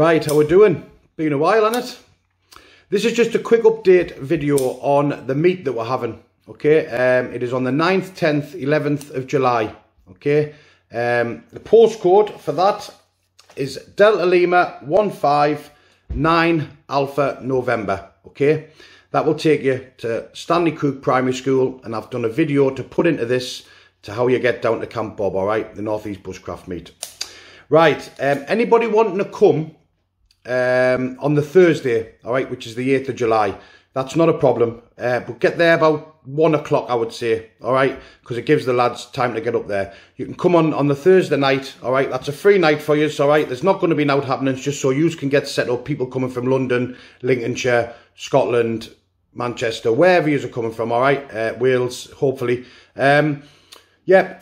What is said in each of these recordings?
Right, how we doing? Been a while, hasn't it? This is just a quick update video on the meet that we're having. Okay, um, it is on the 9th, 10th, 11th of July. Okay, um, the postcode for that is Delta Lima 159 Alpha November. Okay, that will take you to Stanley Crook Primary School, and I've done a video to put into this to how you get down to Camp Bob. All right, the Northeast Bushcraft meet. Right, um, anybody wanting to come um, on the Thursday, all right, which is the 8th of July. That's not a problem. Uh, but get there about one o'clock, I would say, all right, because it gives the lads time to get up there. You can come on on the Thursday night, all right. That's a free night for you, so all right. There's not going to be night happenings, just so you can get set up. People coming from London, Lincolnshire, Scotland, Manchester, wherever you are coming from, all right. Uh, Wales, hopefully. Um, yeah,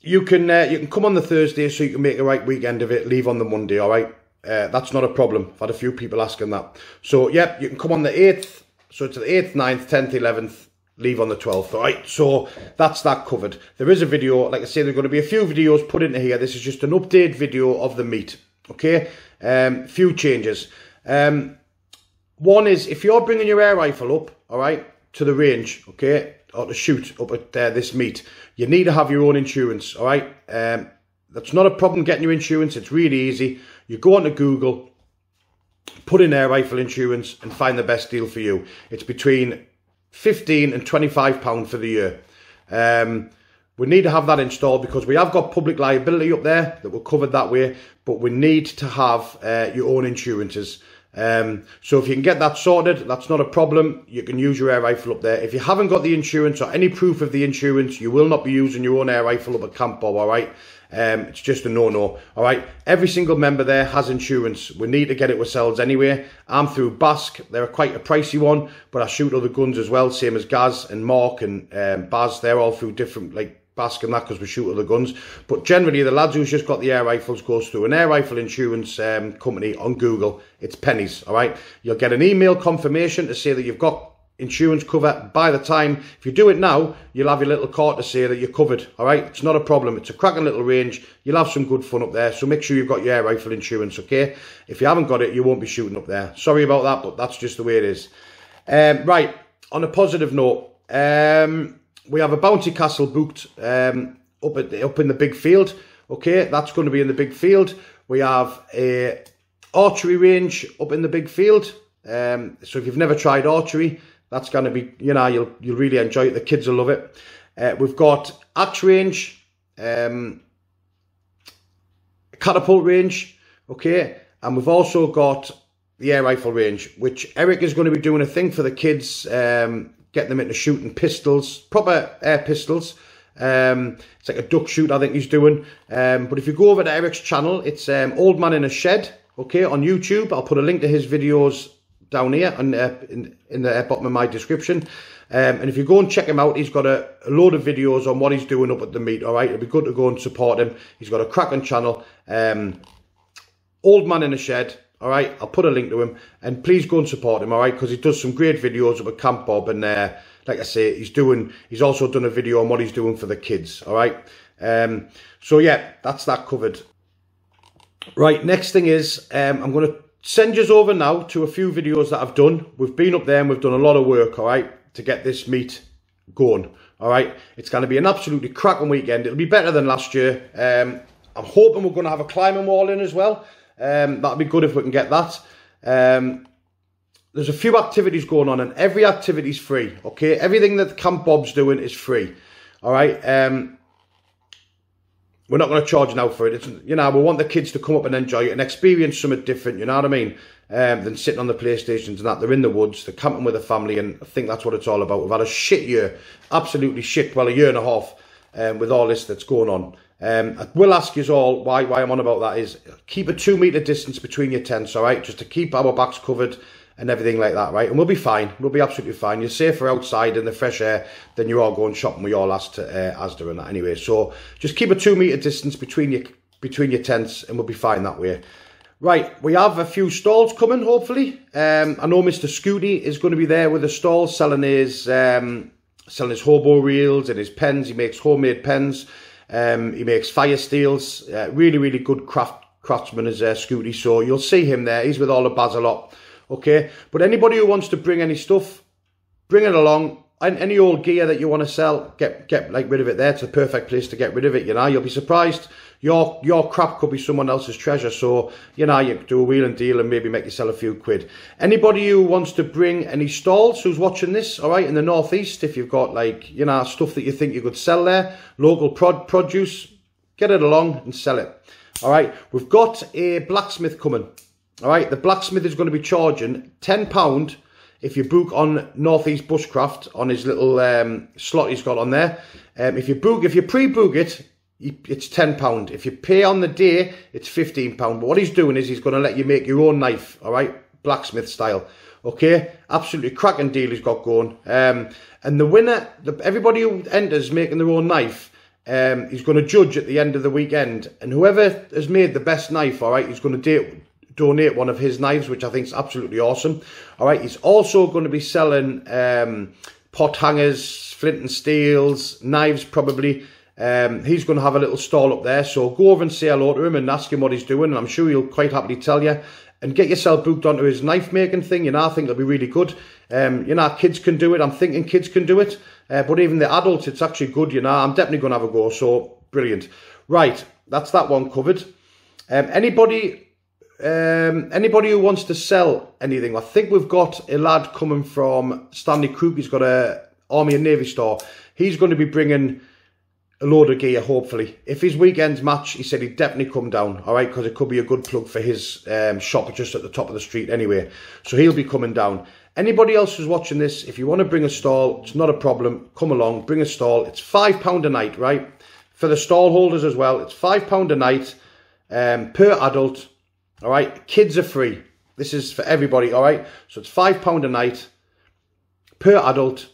you can uh, you can come on the Thursday so you can make a right weekend of it. Leave on the Monday, all right. Uh, that's not a problem. I've had a few people asking that. So, yep, you can come on the 8th. So it's the 8th, 9th, 10th, 11th, leave on the 12th. All right, so that's that covered. There is a video, like I say, there's going to be a few videos put into here. This is just an update video of the meet. Okay, um, few changes. Um, one is if you're bringing your air rifle up, all right, to the range, okay, or to shoot up at uh, this meet, you need to have your own insurance, all right. Um, that's not a problem getting your insurance. It's really easy. You go onto Google, put in air rifle insurance and find the best deal for you. It's between 15 and 25 pound for the year. Um, we need to have that installed because we have got public liability up there that we're covered that way, but we need to have uh, your own insurances. Um, so if you can get that sorted, that's not a problem. You can use your air rifle up there. If you haven't got the insurance or any proof of the insurance, you will not be using your own air rifle up at Camp Bob, all right? Um, it's just a no-no. All right. Every single member there has insurance. We need to get it ourselves anyway. I'm through BASC. They're quite a pricey one, but I shoot other guns as well, same as Gaz and Mark and um, Baz. They're all through different like BASC and that because we shoot other guns. But generally, the lads who's just got the air rifles goes through an air rifle insurance um, company on Google. It's pennies. All right. You'll get an email confirmation to say that you've got insurance cover by the time if you do it now you'll have your little say that you're covered all right? It's not a problem. It's a cracking little range. You'll have some good fun up there. So make sure you've got your air rifle insurance okay? If you haven't got it you won't be shooting up there. Sorry about that but that's just the way it is. Um, right on a positive note um, we have a bounty castle booked um, up at the, up in the big field okay? That's going to be in the big field. We have a archery range up in the big field. Um, so if you've never tried archery that's going to be, you know, you'll you'll really enjoy it. The kids will love it. Uh, we've got axe range, um, catapult range, okay, and we've also got the air rifle range, which Eric is going to be doing a thing for the kids, um, getting them into shooting pistols, proper air pistols. Um, it's like a duck shoot, I think he's doing. Um, but if you go over to Eric's channel, it's um, Old Man in a Shed, okay, on YouTube. I'll put a link to his videos down here and uh, in, in the bottom of my description. Um, and if you go and check him out, he's got a, a, load of videos on what he's doing up at the meet. All right, it'd be good to go and support him. He's got a cracking channel. Um, Old man in a shed. All right, I'll put a link to him, and please go and support him. All right, because he does some great videos up at Camp Bob, and uh, like I say, he's doing. He's also done a video on what he's doing for the kids. All right. Um, so yeah, that's that covered. Right, next thing is um, I'm going to send you over now to a few videos that I've done. We've been up there and we've done a lot of work, all right, to get this meet going. All right, it's going to be an absolutely cracking weekend. It'll be better than last year. Um, I'm hoping we're going to have a climbing wall in as well. Um, that'd be good if we can get that. Um, there's a few activities going on and every activity's free, okay? Everything that Camp Bob's doing is free, all right? Um, we're not going to charge now for it. It's, you know, we want the kids to come up and enjoy it and experience something different, you know what I mean, um, than sitting on the PlayStations and that. They're in the woods, they're camping with the family, and I think that's what it's all about. We've had a shit year, absolutely shit, well, a year and a half um, with all this that's going on. Um, I will ask you all why, why I'm on about that is keep a two metre distance between your tents, all right, just to keep our backs covered and everything like that, right? And we'll be fine. We'll be absolutely fine. You're safer outside in the fresh air than you are going shopping with your last uh, Asda and that anyway. So just keep a two metre distance between your between your tents and we'll be fine that way. Right, we have a few stalls coming, hopefully. Um, I know Mr. Scooty is going to be there with a stall selling his um, selling his hobo reels and his pens. He makes homemade pens. Um, he makes fire steels. Uh, really, really good craft Craftsman is there, Scooty, so you'll see him there. He's with all the Baz a lot, okay? But anybody who wants to bring any stuff, bring it along. And any old gear that you want to sell, get get like rid of it there. It's a perfect place to get rid of it, you know. You'll be surprised. Your your crap could be someone else's treasure. So, you know, you do a wheel and deal and maybe make yourself a few quid. Anybody who wants to bring any stalls who's watching this, all right, in the northeast, if you've got like, you know, stuff that you think you could sell there, local prod produce, get it along and sell it. All right, we've got a blacksmith coming. All right, the blacksmith is going to be charging £10 if you book on Northeast Bushcraft on his little um, slot he's got on there. Um, if you book, if you pre-book it, it's £10. If you pay on the day, it's £15. But what he's doing is he's going to let you make your own knife, all right? Blacksmith style. Okay? Absolutely cracking deal he's got going. Um, and the winner, the, everybody who enters making their own knife, um, he's going to judge at the end of the weekend. And whoever has made the best knife, all right, he's going to donate one of his knives, which I think is absolutely awesome. All right, he's also going to be selling um, pot hangers, flint and steels, knives probably. Um, he's going to have a little stall up there, so go over and say hello to him and ask him what he's doing, and I'm sure he'll quite happily tell you. And get yourself booked onto his knife making thing, you know, I think it'll be really good. Um, you know, kids can do it, I'm thinking kids can do it, uh, but even the adults, it's actually good, you know, I'm definitely going to have a go, so brilliant. Right, that's that one covered. Um, anybody um, anybody who wants to sell anything, I think we've got a lad coming from Stanley Crook. He's got a Army and Navy store. He's going to be bringing a load of gear, hopefully. If his weekend's match, he said he'd definitely come down, all right, because it could be a good plug for his um, shop just at the top of the street anyway. So he'll be coming down. Anybody else who's watching this, if you want to bring a stall, it's not a problem. Come along, bring a stall. It's £5 a night, right? For the stall holders as well, it's £5 a night um, per adult all right, kids are free. This is for everybody, all right? So it's £5 a night per adult,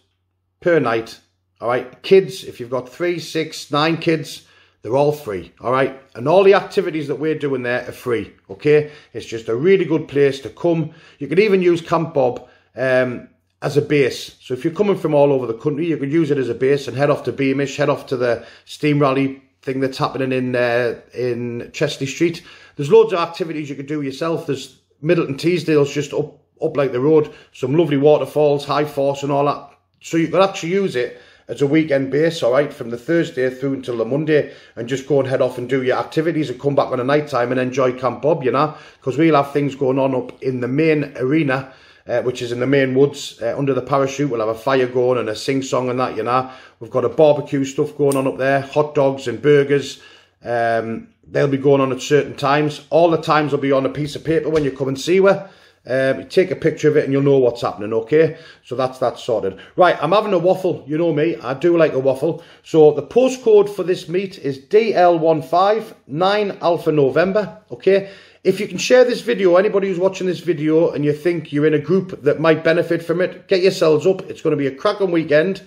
per night, all right? Kids, if you've got three, six, nine kids, they're all free, all right? And all the activities that we're doing there are free, okay? It's just a really good place to come. You could even use Camp Bob um, as a base. So if you're coming from all over the country, you could use it as a base and head off to Beamish, head off to the Steam Rally thing that's happening in uh, in Chester-le-Street. There's loads of activities you could do yourself. There's Middleton Teesdale's just up up like the road. Some lovely waterfalls, high force and all that. So you could actually use it as a weekend base, all right, from the Thursday through until the Monday and just go and head off and do your activities and come back on a night time and enjoy Camp Bob, you know, because we'll have things going on up in the main arena uh, which is in the main woods uh, under the parachute. We'll have a fire going and a sing song and that, you know. We've got a barbecue stuff going on up there, hot dogs and burgers. Um, they'll be going on at certain times. All the times will be on a piece of paper when you come and see her. Um, take a picture of it and you'll know what's happening, okay? So that's that sorted. Right, I'm having a waffle. You know me, I do like a waffle. So the postcode for this meet is DL15 9 Alpha November, okay? If you can share this video, anybody who's watching this video and you think you're in a group that might benefit from it, get yourselves up. It's going to be a cracking weekend.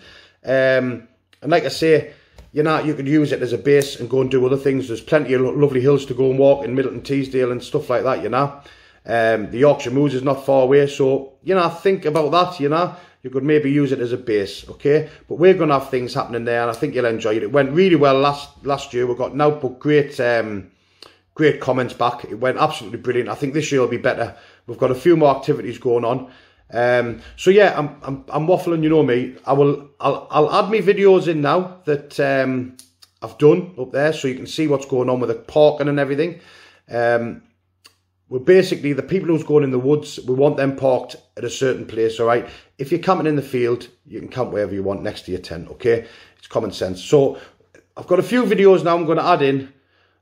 Um, and like I say, you know, you could use it as a base and go and do other things. There's plenty of lovely hills to go and walk in Middleton Teesdale and stuff like that, you know. Um, the Yorkshire Moors is not far away, so, you know, think about that, you know. You could maybe use it as a base, okay? But we're going to have things happening there, and I think you'll enjoy it. It went really well last last year. We've got now, but great... Um, great comments back. It went absolutely brilliant. I think this year will be better. We've got a few more activities going on. Um, so yeah, I'm, I'm, I'm waffling, you know me. I will, I'll, I'll add me videos in now that um, I've done up there so you can see what's going on with the parking and everything. Um, we're basically, the people who's going in the woods, we want them parked at a certain place, all right? If you're camping in the field, you can camp wherever you want next to your tent, okay? It's common sense. So I've got a few videos now I'm going to add in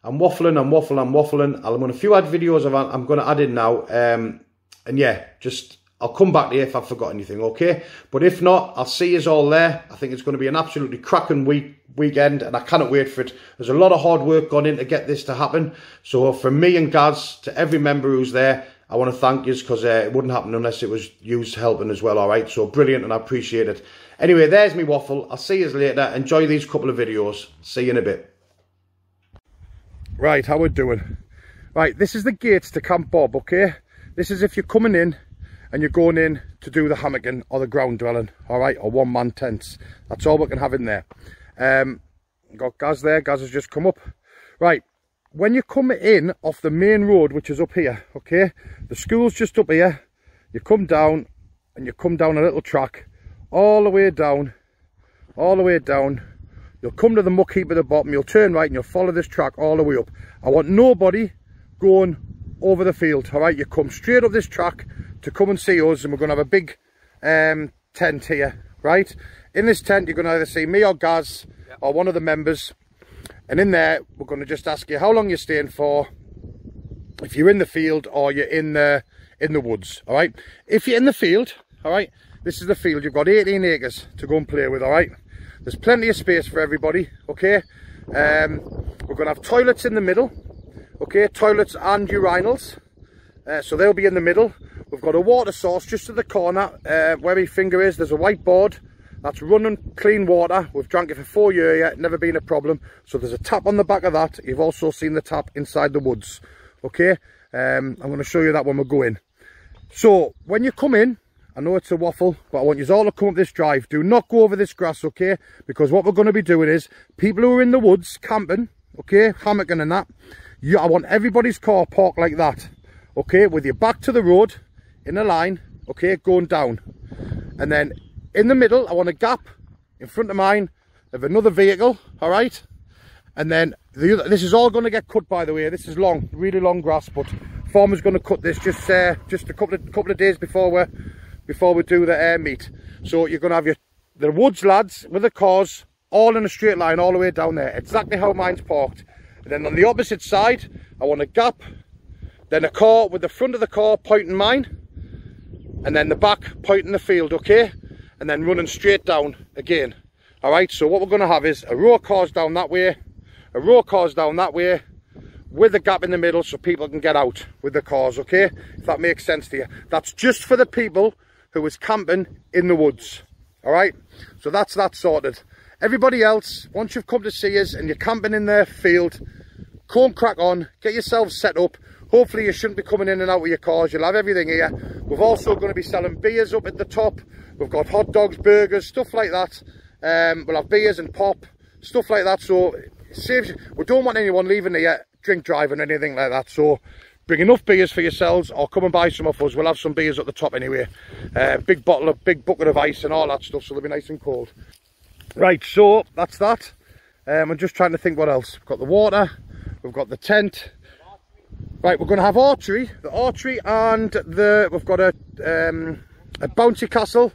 I'm waffling, I'm waffling, I'm waffling. I'm on a few ad videos I'm going to add in now. Um, and yeah, just I'll come back to you if I've forgot anything, okay? But if not, I'll see you all there. I think it's going to be an absolutely cracking week weekend, and I cannot wait for it. There's a lot of hard work gone in to get this to happen. So from me and Gaz to every member who's there, I want to thank you because uh, it wouldn't happen unless it was you helping as well, all right? So brilliant, and I appreciate it. Anyway, there's me waffle. I'll see you later. Enjoy these couple of videos. See you in a bit. Right, how we're doing? Right, this is the gates to Camp Bob, okay? This is if you're coming in and you're going in to do the hammocking or the ground dwelling, all right? Or one-man tents. That's all we can have in there. Um, got Gaz there. Gaz has just come up. Right, when you come in off the main road, which is up here, okay, the school's just up here, you come down and you come down a little track all the way down, all the way down. You'll come to the muck heap at the bottom, you'll turn right and you'll follow this track all the way up. I want nobody going over the field, all right? You come straight up this track to come and see us and we're going to have a big um, tent here, right? In this tent, you're going to either see me or Gaz yep. or one of the members. And in there, we're going to just ask you how long you're staying for, if you're in the field or you're in the in the woods, all right? If you're in the field, all right, this is the field. You've got 18 acres to go and play with, all right? There's plenty of space for everybody, okay? Um, we're going to have toilets in the middle, okay? Toilets and urinals. Uh, so they'll be in the middle. We've got a water source just to the corner uh, where my finger is. There's a whiteboard that's running clean water. We've drank it for four years yet, never been a problem. So there's a tap on the back of that. You've also seen the tap inside the woods. Okay, um, I'm going to show you that when we go in. So when you come in, I know it's a waffle, but I want you all to come up this drive. Do not go over this grass, okay? Because what we're going to be doing is, people who are in the woods camping, okay, hammocking and that, you, I want everybody's car parked like that, okay? With your back to the road, in a line, okay, going down. And then in the middle, I want a gap in front of mine of another vehicle, all right? And then the other, this is all going to get cut, by the way. This is long, really long grass, but farmer's going to cut this just uh, just a couple of couple of days before we before we do the air meet. So you're going to have your the woods lads with the cars all in a straight line all the way down there, exactly how mine's parked. And then on the opposite side, I want a gap, then a car with the front of the car pointing mine, and then the back pointing the field, okay? And then running straight down again. All right, so what we're going to have is a row of cars down that way, a row of cars down that way, with a gap in the middle so people can get out with the cars, okay? If that makes sense to you. That's just for the people who was camping in the woods, all right? So that's that sorted. Everybody else, once you've come to see us and you're camping in their field, come crack on, get yourselves set up, Hopefully you shouldn't be coming in and out with your cars. You'll have everything here. We're also going to be selling beers up at the top. We've got hot dogs, burgers, stuff like that. Um, we'll have beers and pop, stuff like that. So saves, we don't want anyone leaving here drink driving anything like that. So bring enough beers for yourselves or come and buy some of us. We'll have some beers at the top anyway. Uh, big bottle of, big bucket of ice and all that stuff. So they'll be nice and cold. Right, so that's that. Um, I'm just trying to think what else. We've got the water, we've got the tent, Right, we're going to have archery, the archery and the, we've got a, um, a bouncy castle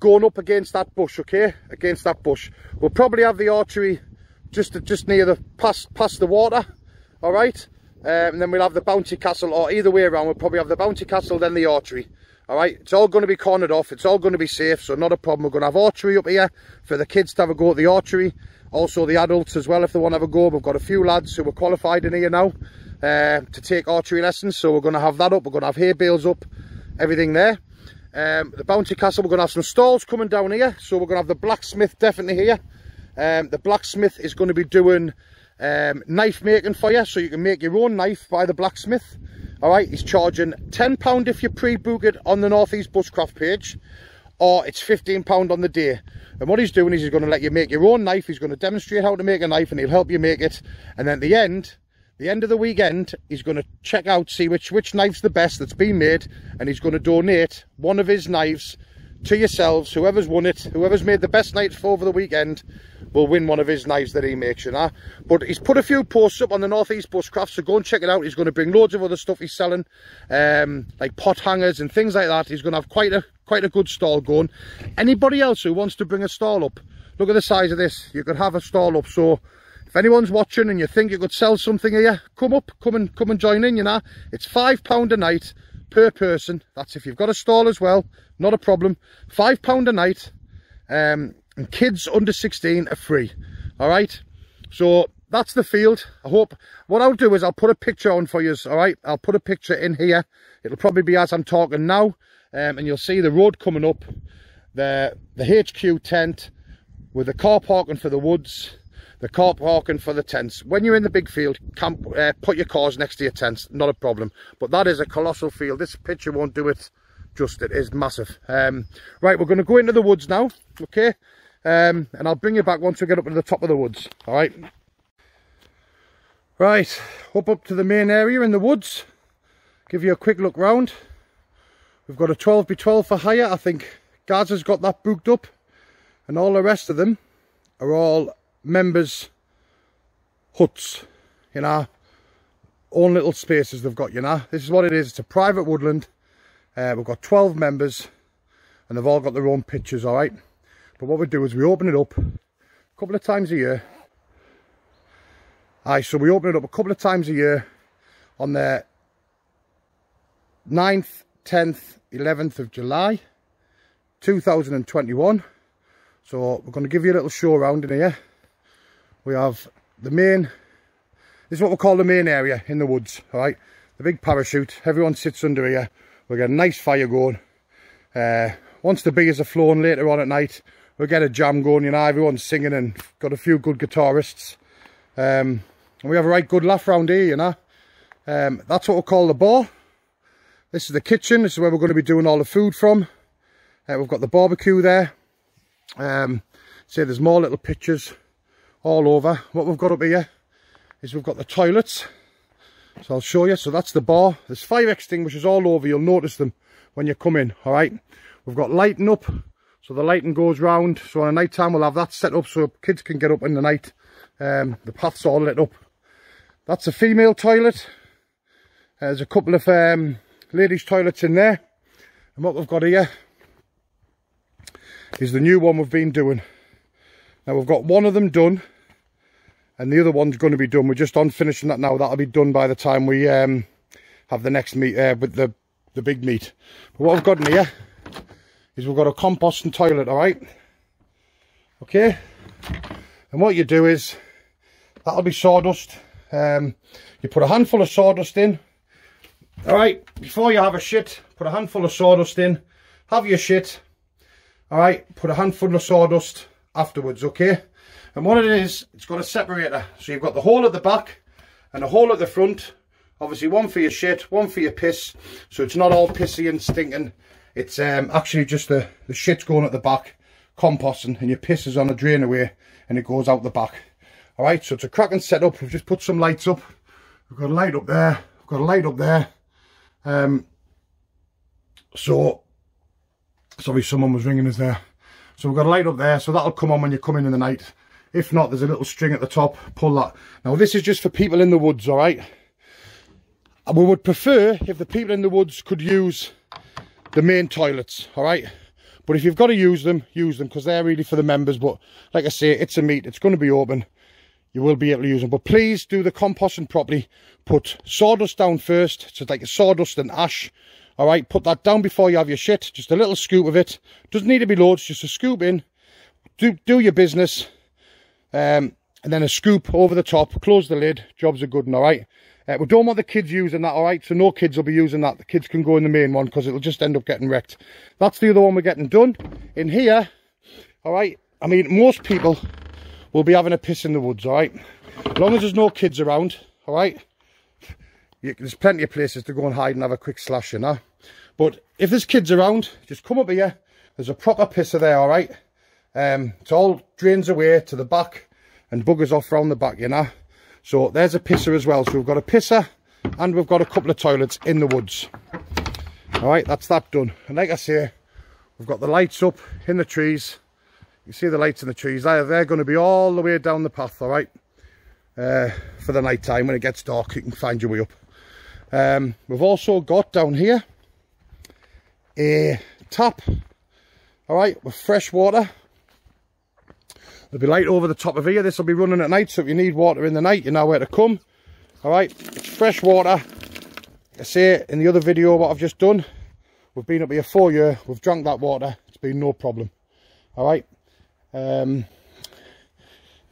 going up against that bush, okay? Against that bush. We'll probably have the archery just just near the, past, past the water, all right? Um, and then we'll have the Bounty castle, or either way around, we'll probably have the Bounty castle, then the archery. All right, it's all going to be cornered off. It's all going to be safe, so not a problem. We're going to have archery up here for the kids to have a go at the archery. Also the adults as well, if they want to have a go. We've got a few lads who are qualified in here now uh, to take archery lessons. So we're going to have that up. We're going to have hay bales up, everything there. Um, the Bounty Castle, we're going to have some stalls coming down here. So we're going to have the blacksmith definitely here. Um, the blacksmith is going to be doing um, knife making for you. So you can make your own knife by the blacksmith. All right, he's charging £10 if you pre-book it on the Northeast Bushcraft page. Or it's £15 on the day. And what he's doing is he's going to let you make your own knife. He's going to demonstrate how to make a knife and he'll help you make it. And then at the end, the end of the weekend, he's going to check out, see which, which knife's the best that's been made, and he's going to donate one of his knives to yourselves. Whoever's won it, whoever's made the best knife for over the weekend, will win one of his knives that he makes, you know. But he's put a few posts up on the Northeast Bushcraft, so go and check it out. He's going to bring loads of other stuff he's selling, um, like pot hangers and things like that. He's going to have quite a quite a good stall going. Anybody else who wants to bring a stall up, look at the size of this. You could have a stall up, so if anyone's watching and you think you could sell something here come up come and come and join in you know it's five pound a night per person that's if you've got a stall as well not a problem five pound a night um, and kids under 16 are free all right so that's the field i hope what i'll do is i'll put a picture on for you all right i'll put a picture in here it'll probably be as i'm talking now um, and you'll see the road coming up the the hq tent with the car parking for the woods the car parking for the tents. When you're in the big field, camp, uh, put your cars next to your tents, not a problem. But that is a colossal field. This picture won't do it just. It is massive. Um, right, we're going to go into the woods now, okay? Um, and I'll bring you back once we get up to the top of the woods, all right? Right, up up to the main area in the woods. Give you a quick look round. We've got a 12 by 12 for hire. I think Gaz's got that booked up. And all the rest of them are all members' huts. You know, own little spaces they've got, you know. This is what it is. It's a private woodland. Uh, we've got 12 members and they've all got their own pictures, all right? But what we do is we open it up a couple of times a year Aye, so we open it up a couple of times a year on the 9th, 10th, 11th of July 2021. So we're going to give you a little show around in here. We have the main, this is what we call the main area in the woods, alright? The big parachute, everyone sits under here. We get a nice fire going. Uh, once the beers are flowing later on at night, we get a jam going, you know, everyone's singing and got a few good guitarists. Um, and we have a right good laugh round here, you know. Um, that's what we call the bar. This is the kitchen. This is where we're going to be doing all the food from. Uh, we've got the barbecue there. Um, see, there's more little pictures all over. What we've got up here is we've got the toilets. So I'll show you. So that's the bar. There's fire extinguishers all over. You'll notice them when you come in. All right. We've got lighting up. So the lighting goes round. So on a night time, we'll have that set up so kids can get up in the night. Um, the path's all lit up. That's a female toilet. There's a couple of um, ladies toilets in there. And what we've got here is the new one we've been doing. Now we've got one of them done and the other one's going to be done. We're just on finishing that now. That'll be done by the time we um, have the next meet uh, with the, the big meet. But what I've got in here is we've got a composting toilet, all right? Okay? And what you do is, that'll be sawdust. Um, you put a handful of sawdust in. All right, before you have a shit, put a handful of sawdust in. Have your shit. All right, put a handful of sawdust afterwards, okay? And what it is, it's got a separator. So you've got the hole at the back and a hole at the front. Obviously one for your shit, one for your piss. So it's not all pissy and stinking. It's um, actually just the, the shit's going at the back, composting, and your piss is on a drain away and it goes out the back. All right, so it's a cracking setup. We've just put some lights up. We've got a light up there. We've got a light up there. Um, so, sorry, someone was ringing us there. So we've got a light up there, so that'll come on when you come in in the night. If not, there's a little string at the top. Pull that. Now, this is just for people in the woods, all right? And we would prefer if the people in the woods could use the main toilets, all right? But if you've got to use them, use them because they're really for the members. But like I say, it's a meet. It's going to be open you will be able to use them. But please do the composting properly. Put sawdust down first. So like sawdust and ash. All right, put that down before you have your shit. Just a little scoop of it. Doesn't need to be loads, just a scoop in. Do, do your business. Um, and then a scoop over the top. Close the lid. Jobs are good and all right. Uh, we don't want the kids using that, all right? So no kids will be using that. The kids can go in the main one because it'll just end up getting wrecked. That's the other one we're getting done. In here, all right, I mean, most people we'll be having a piss in the woods, all right? As long as there's no kids around, all right? You, there's plenty of places to go and hide and have a quick slash, you know? But if there's kids around, just come up here. There's a proper pisser there, all right? Um, it all drains away to the back and buggers off round the back, you know? So there's a pisser as well. So we've got a pisser and we've got a couple of toilets in the woods. All right, that's that done. And like I say, we've got the lights up in the trees you see the lights in the trees they're, they're going to be all the way down the path all right uh, for the night time when it gets dark you can find your way up um, we've also got down here a tap all right with fresh water there'll be light over the top of here this will be running at night so if you need water in the night you know where to come all right it's fresh water I say in the other video what I've just done we've been up here for you we've drunk that water it's been no problem all right um,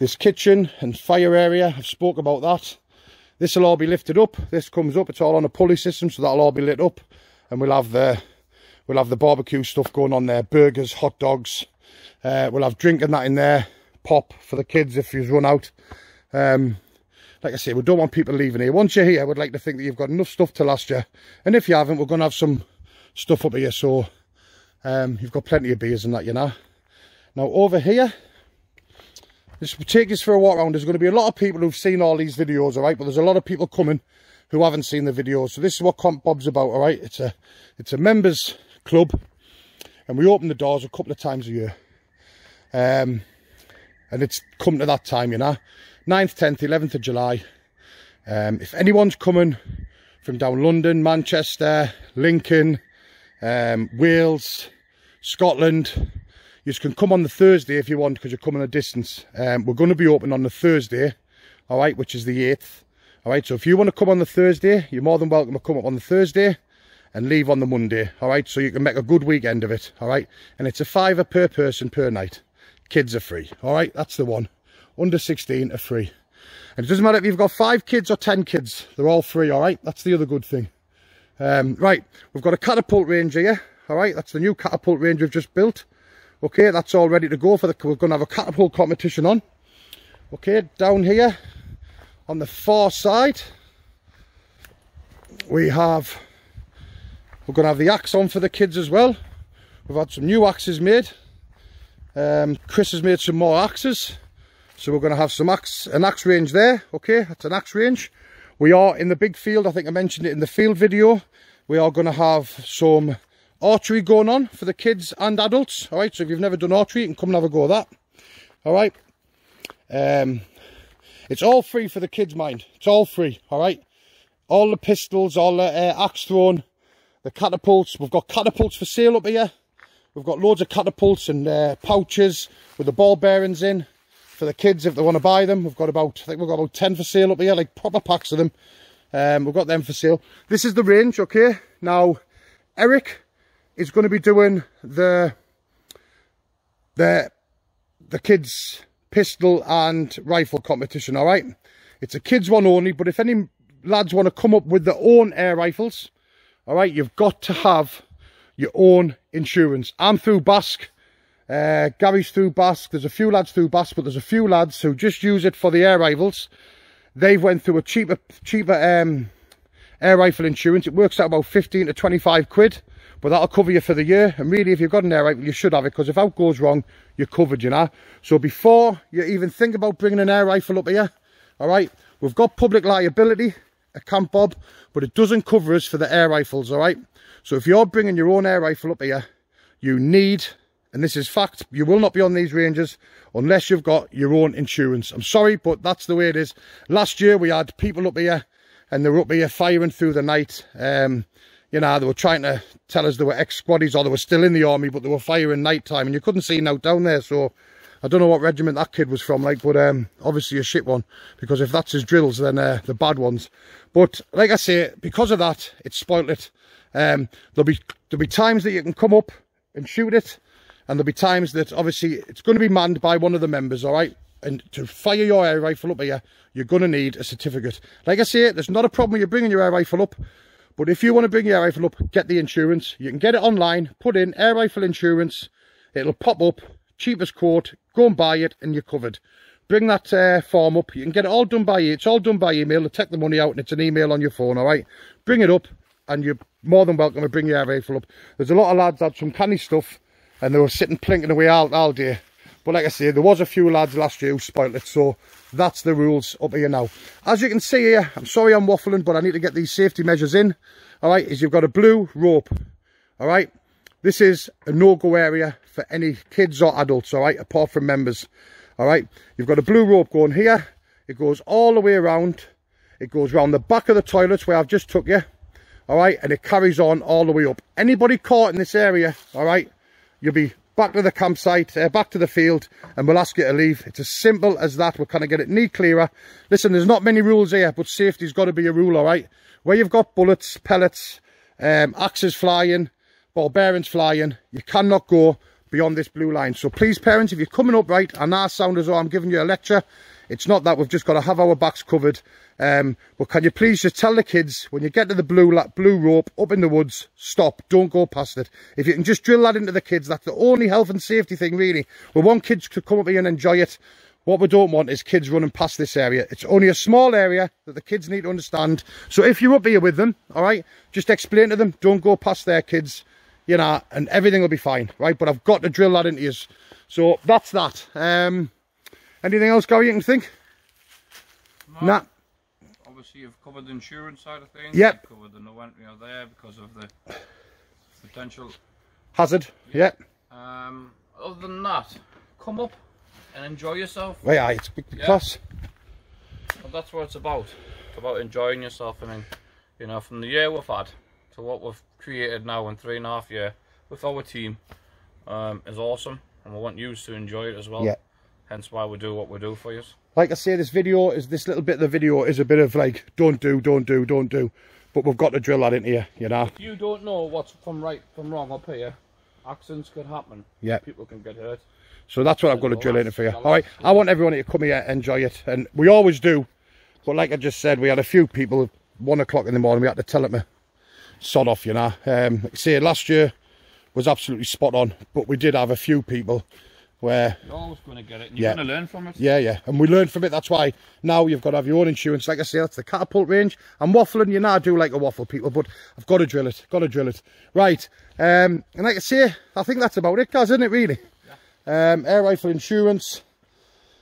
this kitchen and fire area, I've spoke about that. This will all be lifted up. This comes up. It's all on a pulley system, so that'll all be lit up, and we'll have the we'll have the barbecue stuff going on there. Burgers, hot dogs. Uh, we'll have drinking that in there. Pop for the kids if you've run out. Um, like I say, we don't want people leaving here. Once you're here, we'd like to think that you've got enough stuff to last you. And if you haven't, we're going to have some stuff up here. So um, you've got plenty of beers and that, you know. Now over here, This will take us for a walk around. There's going to be a lot of people who've seen all these videos, all right? But there's a lot of people coming who haven't seen the videos. So this is what Camp Bob's about, all right? It's a, it's a members club. And we open the doors a couple of times a year. Um, and it's come to that time, you know. 9th, 10th, 11th of July. Um, if anyone's coming from down London, Manchester, Lincoln, um, Wales, Scotland, you can come on the Thursday if you want because you're coming a distance. Um, we're going to be open on the Thursday, all right, which is the 8th. All right, so if you want to come on the Thursday, you're more than welcome to come up on the Thursday and leave on the Monday, all right? So you can make a good weekend of it, all right? And it's a fiver per person per night. Kids are free, all right? That's the one. Under 16 are free. And it doesn't matter if you've got five kids or 10 kids. They're all free, all right? That's the other good thing. Um, right, we've got a catapult range here, all right? That's the new catapult range we've just built. Okay, that's all ready to go for the... We're going to have a catapult competition on. Okay, down here on the far side, we have... We're going to have the axe on for the kids as well. We've had some new axes made. Um, Chris has made some more axes. So we're going to have some axe, an axe range there. Okay, that's an axe range. We are in the big field. I think I mentioned it in the field video. We are going to have some archery going on for the kids and adults. All right, so if you've never done archery, you can come and have a go at that. All right. Um, it's all free for the kids, mind. It's all free. All right. All the pistols, all the uh, axe thrown, the catapults. We've got catapults for sale up here. We've got loads of catapults and uh, pouches with the ball bearings in for the kids if they want to buy them. We've got about, I think we've got about 10 for sale up here, like proper packs of them. Um, we've got them for sale. This is the range, okay? Now, Eric is going to be doing the, the, the kids pistol and rifle competition, all right? It's a kids one only, but if any lads want to come up with their own air rifles, all right, you've got to have your own insurance. I'm through BASC. Uh, Gary's through BASC. There's a few lads through BASC, but there's a few lads who just use it for the air rifles. They've went through a cheaper, cheaper um, air rifle insurance. It works out about 15 to 25 quid, but that'll cover you for the year. And really, if you've got an air rifle, you should have it, because if out goes wrong, you're covered, you know. So before you even think about bringing an air rifle up here, all right, we've got public liability at Camp Bob, but it doesn't cover us for the air rifles, all right? So if you're bringing your own air rifle up here, you need, and this is fact, you will not be on these ranges unless you've got your own insurance. I'm sorry, but that's the way it is. Last year we had people up here and they were up here firing through the night. Um, you know, they were trying to tell us they were ex-squaddies or they were still in the army, but they were firing night time and you couldn't see out down there. So I don't know what regiment that kid was from, like, but um, obviously a shit one, because if that's his drills, then uh, the bad ones. But like I say, because of that, it's spoilt it. Um, there'll be there'll be times that you can come up and shoot it, and there'll be times that obviously it's going to be manned by one of the members, all right? And to fire your air rifle up here, you're going to need a certificate. Like I say, there's not a problem with you bringing your air rifle up, but if you want to bring your air rifle up, get the insurance. You can get it online, put in air rifle insurance, it'll pop up, cheapest quote, go and buy it and you're covered. Bring that uh, form up. You can get it all done by you. It's all done by email. They take the money out and it's an email on your phone, all right? Bring it up and you're more than welcome to bring your rifle up. There's a lot of lads had some canny stuff and they were sitting plinking away all, all day. But like I say, there was a few lads last year who spoilt it, so that's the rules up here now. As you can see here, I'm sorry I'm waffling, but I need to get these safety measures in. All right, is you've got a blue rope. All right, this is a no-go area for any kids or adults, all right, apart from members. All right, you've got a blue rope going here. It goes all the way around. It goes around the back of the toilets where I've just took you. All right, and it carries on all the way up. Anybody caught in this area, all right, you'll be back to the campsite, uh, back to the field, and we'll ask you to leave. It's as simple as that. We'll kind of get it neat clearer. Listen, there's not many rules here, but safety's got to be a rule, all right? Where you've got bullets, pellets, um, axes flying, ball bearings flying, you cannot go beyond this blue line. So please, parents, if you're coming up right, and I sound as though I'm giving you a lecture, it's not that we've just got to have our backs covered. Um, but can you please just tell the kids, when you get to the blue blue rope up in the woods, stop, don't go past it. If you can just drill that into the kids, that's the only health and safety thing, really. We want kids to come up here and enjoy it. What we don't want is kids running past this area. It's only a small area that the kids need to understand. So if you're up here with them, all right, just explain to them, don't go past their kids you know, and everything will be fine, right? But I've got to drill that into you. So that's that. Um, Anything else, Gary, you can think? No. Nah. Obviously, you've covered the insurance side of things. Yep. You've covered the no entry out there because of the potential. Hazard. Yeah. Um, other than that, come up and enjoy yourself. Right, aye, it's big Yeah. class. Well, that's what it's about. It's about enjoying yourself. I mean, you know, from the year we've had to what we've created now in three and a half year with our team um, is awesome, and we want you to enjoy it as well. Yeah. Hence why we do what we do for you. Like I say, this video is this little bit of the video is a bit of like, don't do, don't do, don't do. But we've got to drill that into you, you know. If you don't know what's from right from wrong up here, accidents could happen. Yeah. People can get hurt. So that's what I've got to drill into for you. All right, I want everyone to come here, enjoy it, and we always do. But like I just said, we had a few people at one o'clock in the morning. We had to tell them sod off, you know. Um, like I say last year was absolutely spot on, but we did have a few people where You're always going to get it, and you're Yeah. going to learn from it. Yeah, yeah. And we learned from it. That's why now you've got to have your own insurance. Like I say, that's the catapult range. I'm waffling, you know, I do like a waffle, people, but I've got to drill it. Got to drill it. Right. Um, and like I say, I think that's about it, guys, isn't it, really? Um, air rifle insurance,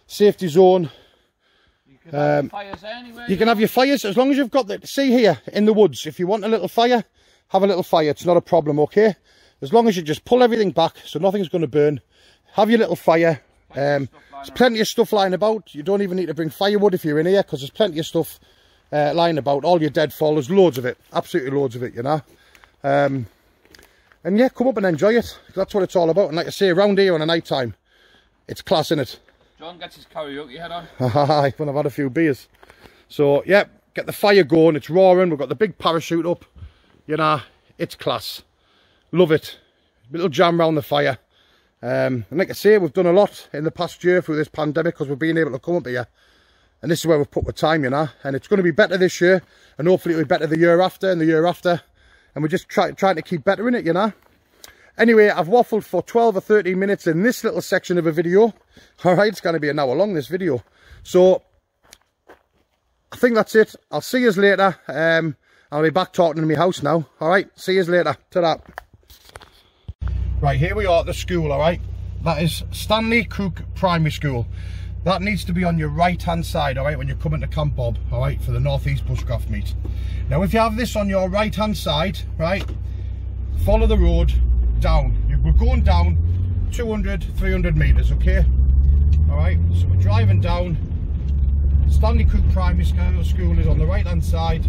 safety zone. You can fires anywhere. You can have your fires as long as you've got the. See here in the woods, if you want a little fire, have a little fire. It's not a problem, okay? As long as you just pull everything back so nothing's going to burn. Have your little fire. Um, there's plenty of stuff lying about. You don't even need to bring firewood if you're in here because there's plenty of stuff uh, lying about. All your deadfall, there's loads of it. Absolutely loads of it, you know. Um, and yeah, come up and enjoy it. That's what it's all about. And like I say, around here on a night time, it's class in it. John gets his karaoke head on. When I've had a few beers. So, yeah, get the fire going. It's roaring. We've got the big parachute up. You know, it's class. Love it. Little jam round the fire. Um, and like I say, we've done a lot in the past year through this pandemic because we've been able to come up here. And this is where we've put the time, you know. And it's going to be better this year. And hopefully it'll be better the year after and the year after. And we're just try, trying to keep bettering it, you know. Anyway, I've waffled for 12 or 13 minutes in this little section of a video. All right, it's going to be an hour long, this video. So, I think that's it. I'll see you later. Um, I'll be back talking in my house now. All right, see you later. Ta-da. Right, here we are at the school, all right? That is Stanley Crook Primary School. That needs to be on your right-hand side, all right, when you're coming to Camp Bob, all right, for the North East Bushcraft Meet. Now, if you have this on your right-hand side, right, follow the road down. We're going down 200, 300 metres, okay? All right, so we're driving down. Stanley Crook Primary School School is on the right-hand side.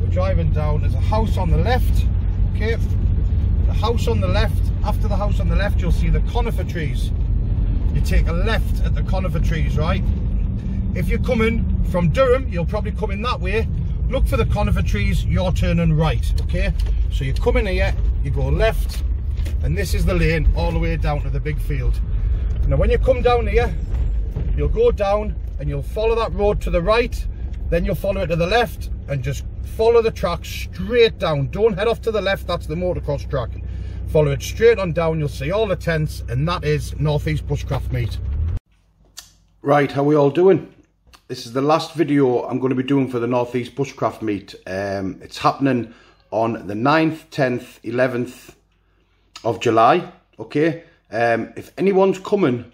We're driving down. There's a house on the left, okay? The house on the left, after the house on the left, you'll see the conifer trees. You take a left at the conifer trees, right? If you're coming from Durham, you'll probably come in that way. Look for the conifer trees, you're turning right, okay? So you come in here, you go left, and this is the lane all the way down to the big field. Now when you come down here, you'll go down and you'll follow that road to the right, then you'll follow it to the left and just follow the track straight down. Don't head off to the left, that's the motocross track. Follow it straight on down, you'll see all the tents and that is Northeast Bushcraft Meet. Right, how we all doing? This is the last video I'm going to be doing for the Northeast Bushcraft Meet. Um, it's happening on the 9th, 10th, 11th of July, okay? Um, if anyone's coming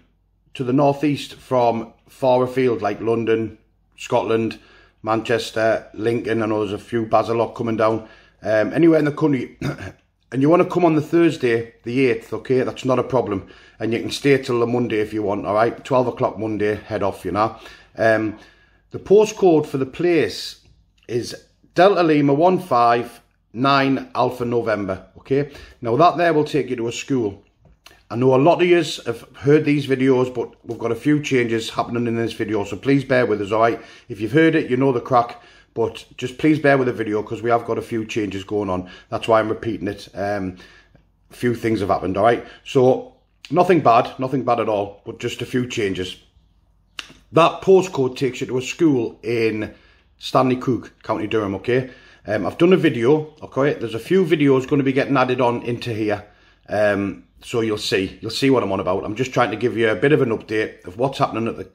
to the Northeast from far afield, like London, Scotland, Manchester, Lincoln, I know there's a few Basilok coming down, um, anywhere in the country, and you want to come on the Thursday, the 8th, okay, that's not a problem. And you can stay till the Monday if you want, all right? 12 o'clock Monday, head off, you know. Um, the postcode for the place is Delta Lima 159 Alpha November, okay? Now that there will take you to a school. I know a lot of you have heard these videos, but we've got a few changes happening in this video, so please bear with us, alright? If you've heard it, you know the crack, but just please bear with the video because we have got a few changes going on. That's why I'm repeating it. Um, a few things have happened, alright? So, nothing bad, nothing bad at all, but just a few changes. That postcode takes you to a school in Stanley Crook, County Durham, okay? Um, I've done a video, okay? There's a few videos going to be getting added on into here. Um, so you'll see, you'll see what I'm on about. I'm just trying to give you a bit of an update of what's happening at the,